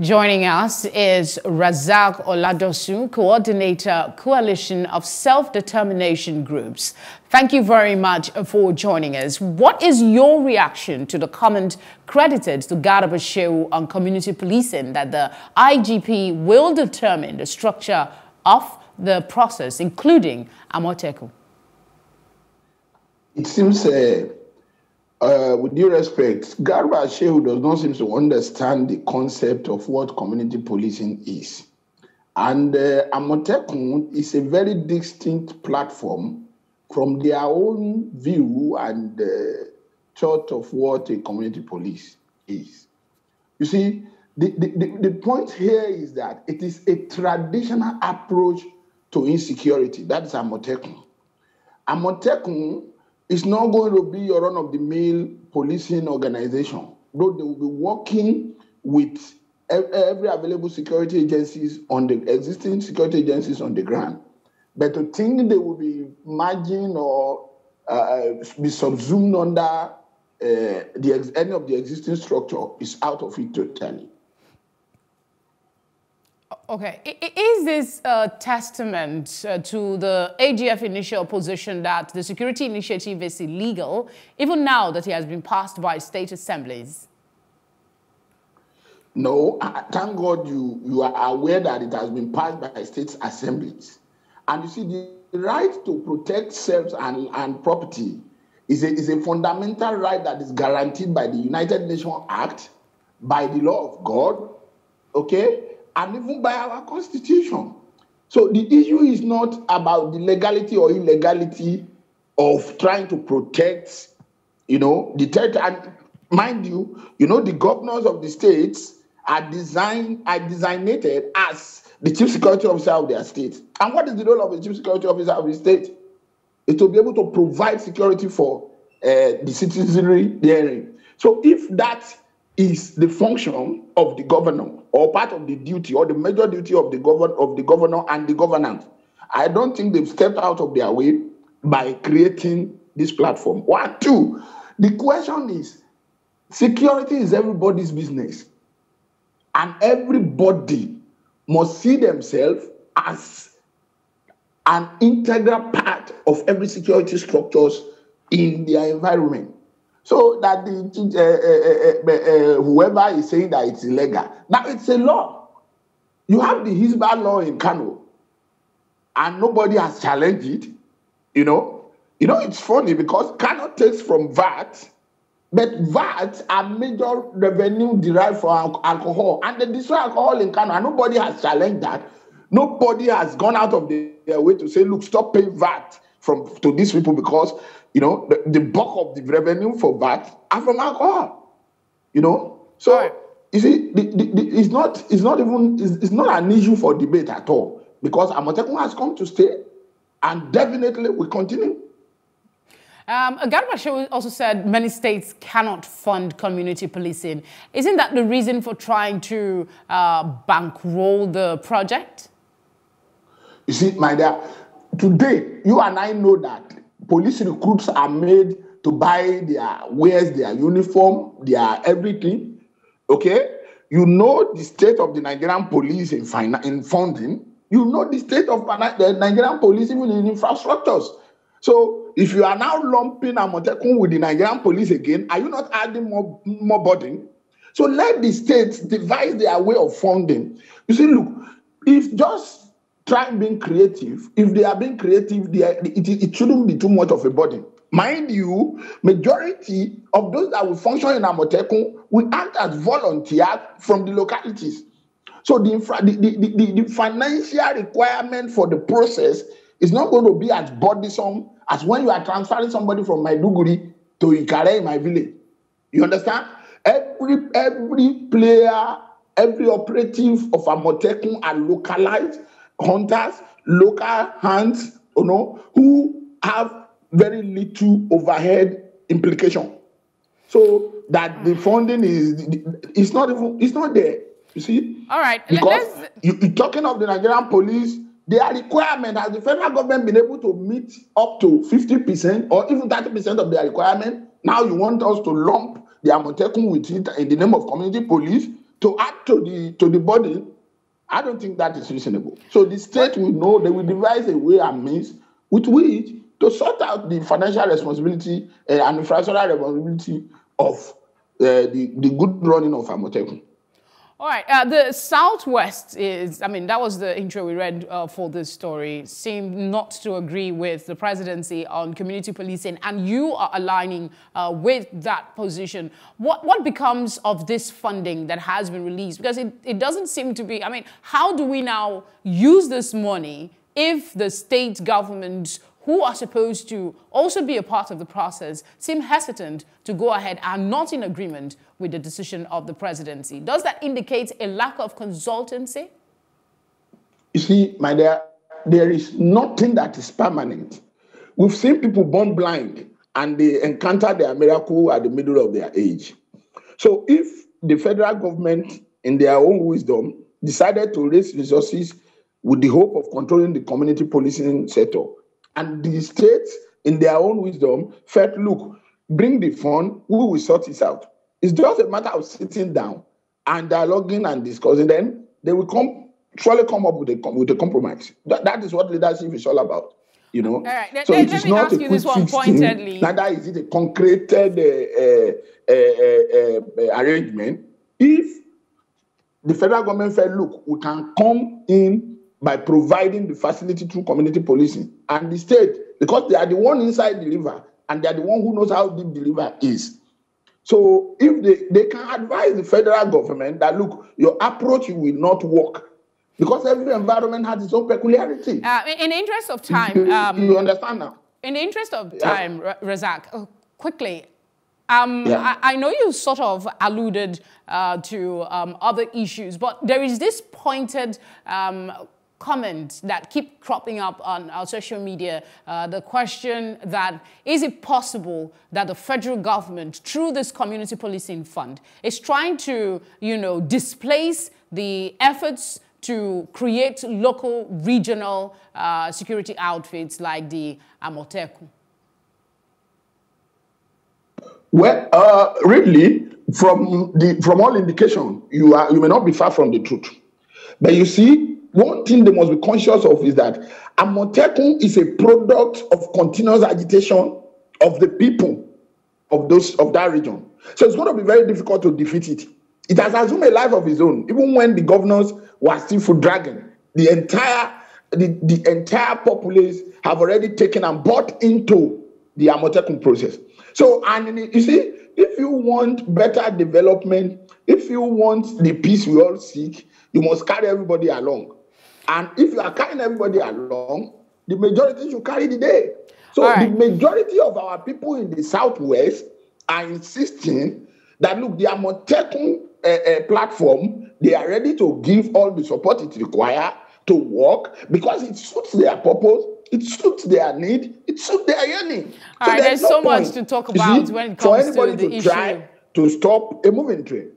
Joining us is Razak Oladosu, Coordinator, Coalition of Self-Determination Groups. Thank you very much for joining us. What is your reaction to the comment credited to Garba Shehu on community policing that the IGP will determine the structure of the process, including Amotekun? It seems uh, uh, with due respect, Garba Shehu does not seem to understand the concept of what community policing is. And uh, Amotekun is a very distinct platform from their own view and uh, thought of what a community police is. You see, the, the, the, point here is that it is a traditional approach to insecurity. That is Amotekun. Amotekun it's not going to be your run-of-the-mill policing organization. Though they will be working with every available security agencies on the existing security agencies on the ground. But to think they will be merging or uh, be subsumed under uh, the any of the existing structure is out of it totally. Okay. Is this a testament uh, to the AGF initial position that the security initiative is illegal, even now that it has been passed by state assemblies? No, thank God you, you are aware that it has been passed by state assemblies. And you see, the right to protect self and, and property is a, is a fundamental right that is guaranteed by the United Nations Act, by the law of God, okay? And even by our constitution. So the issue is not about the legality or illegality of trying to protect, you know, the territory. And mind you, you know, the governors of the states are designed, are designated as the chief security officer of their state. And what is the role of the chief security officer of the state? Is to be able to provide security for uh, the citizenry therein. So if that is the function of the governor or part of the duty or the major duty of the governor of the governor and the governance. I don't think they've stepped out of their way by creating this platform. One, two, the question is security is everybody's business, and everybody must see themselves as an integral part of every security structures in their environment. So that the uh, uh, uh, whoever is saying that it's illegal, now it's a law. You have the Hisbah law in Kano, and nobody has challenged it. You know, you know it's funny because Kano takes from VAT, but VAT are major revenue derived from alcohol, and they destroy alcohol in Kano, and nobody has challenged that. Nobody has gone out of their way to say, look, stop paying VAT from to these people because you know, the, the bulk of the revenue for VAT are from alcohol. You know, so right. you see, the, the, the, it's not it's not even it's, it's, not an issue for debate at all because Amotekun has come to stay, and definitely will continue. Um, Garba also said many states cannot fund community policing. Isn't that the reason for trying to uh, bankroll the project? You see, my dear, today you and I know that police recruits are made to buy their wears, their uniform, their everything. Okay, you know the state of the Nigerian police in fin- in funding. You know the state of the Nigerian police even in infrastructures. So if you are now lumping Amotekun with the Nigerian police again, are you not adding more more burden? So let the states devise their way of funding. You see, look, if just try being creative. If they are being creative, they are, it, it shouldn't be too much of a burden. Mind you, majority of those that will function in Amotekun will act as volunteers from the localities. So the, infra, the, the, the, the financial requirement for the process is not going to be as burdensome as when you are transferring somebody from Maiduguri to Ikare in my village. You understand? Every every player, every operative of Amotekun are localized hunters, local hands, you know, who have very little overhead implication. So that the funding is it's not even it's not there. You see? All right. Because you, you're talking of the Nigerian police, their requirement has the federal government been able to meet up to 50% or even 30% of their requirement. Now you want us to lump the Amotekun with it in the name of community police. to add to the to the body, I don't think that is reasonable. So the state will know they will devise a way and means with which to sort out the financial responsibility uh, and infrastructural responsibility of uh, the, the good running of Amotekun. All right. Uh, the Southwest is, I mean, that was the intro we read uh, for this story, seemed not to agree with the presidency on community policing, and you are aligning uh, with that position. What, what becomes of this funding that has been released? Because it, it doesn't seem to be, I mean, how do we now use this money if the state governments who are supposed to also be a part of the process seem hesitant to go ahead and not in agreement with the decision of the presidency. Does that indicate a lack of consultancy? You see, my dear, there is nothing that is permanent. We've seen people born blind and they encounter their miracle at the middle of their age. So if the federal government, in their own wisdom, decided to raise resources with the hope of controlling the community policing sector, and the states, in their own wisdom, felt, look, bring the fund, we will sort this out. It's just a matter of sitting down and dialoguing and discussing. Then they will come surely come up with a with a compromise. That, that is what leadership is all about. You know, so let, it is not a quick fix thing. Neither is it a concreted uh, uh, uh, uh, arrangement. If the federal government said, "Look, we can come in by providing the facility through community policing and the state because they are the one inside the river and they are the one who knows how deep the river is so if they, they can advise the federal government that look your approach will not work because every environment has its own peculiarity uh, in the interest of time um, you understand now in the interest of time yeah. razak uh, quickly um, yeah. I, I, know you sort of alluded uh, to um, other issues, but there is this pointed um, comments that keep cropping up on our social media. Uh, the question that is it possible that the federal government, through this community policing fund, is trying to, you know, displace the efforts to create local, regional uh, security outfits like the Amotekun? Well, uh, really, from the from all indication, you are you may not be far from the truth. But you see, one thing they must be conscious of is that Amotekun is a product of continuous agitation of the people of those of that region. So it's going to be very difficult to defeat it. It has assumed a life of its own. Even when the governors were still for dragging, the entire the, the entire populace have already taken and bought into the Amotekun process. So, and you see, if you want better development, if you want the peace we all seek, you must carry everybody along. And if you are carrying everybody along, the majority should carry the day. So right. the majority of our people in the southwest are insisting that look, the Amotekun uh, uh, platform, they are ready to give all the support it requires to work because it suits their purpose, it suits their need, it suits their yearning. All so right, there's, there's no so much to talk about when it comes to the to issue. try to stop a moving train.